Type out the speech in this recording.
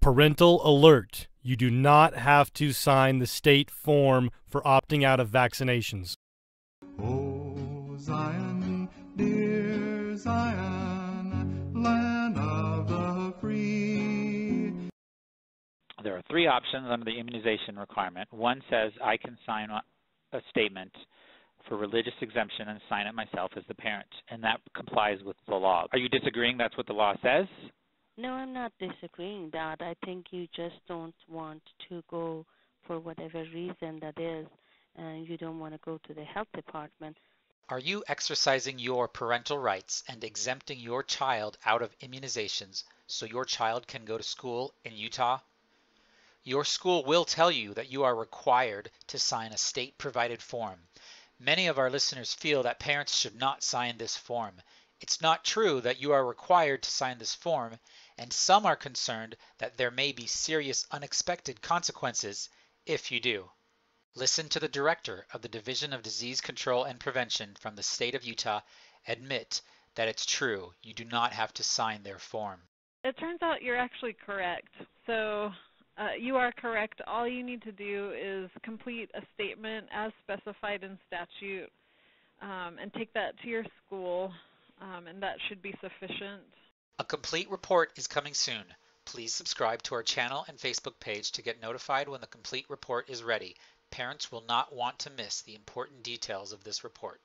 Parental alert. You do not have to sign the state form for opting out of vaccinations. Oh, Zion, dear Zion, land of the free. There are three options under the immunization requirement. One says I can sign a statement for religious exemption and sign it myself as the parent, and that complies with the law. Are you disagreeing that's what the law says? No, I'm not disagreeing that. I think you just don't want to go for whatever reason that is, and you don't want to go to the health department. Are you exercising your parental rights and exempting your child out of immunizations so your child can go to school in Utah? Your school will tell you that you are required to sign a state provided form. Many of our listeners feel that parents should not sign this form. It's not true that you are required to sign this form, and some are concerned that there may be serious unexpected consequences if you do. Listen to the director of the Division of Disease Control and Prevention from the state of Utah admit that it's true. You do not have to sign their form. It turns out you're actually correct. So uh, you are correct. All you need to do is complete a statement as specified in statute um, and take that to your school, um, and that should be sufficient. A complete report is coming soon. Please subscribe to our channel and Facebook page to get notified when the complete report is ready. Parents will not want to miss the important details of this report.